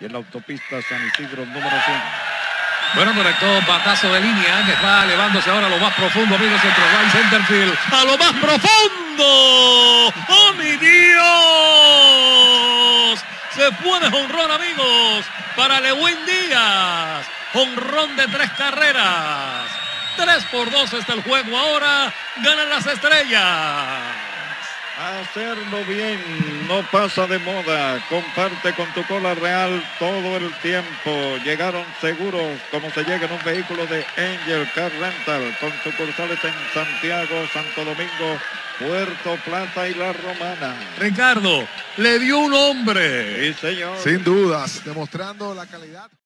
y en la autopista San Isidro número 100. Bueno, conectó batazo de línea que está elevándose ahora a lo más profundo, amigos, entre right centerfield. ¡A lo más profundo! ¡Oh, mi Dios! Se puede honrón, amigos, para Lewin Díaz. Honrón de tres carreras. Tres por dos está el juego ahora. Ganan las estrellas. Hacerlo bien no pasa de moda. Comparte con tu cola real todo el tiempo. Llegaron seguros como se llega en un vehículo de Angel Car Rental con sucursales en Santiago, Santo Domingo, Puerto Plata y La Romana. Ricardo, le dio un hombre. Sí, señor. Sin dudas, demostrando la calidad.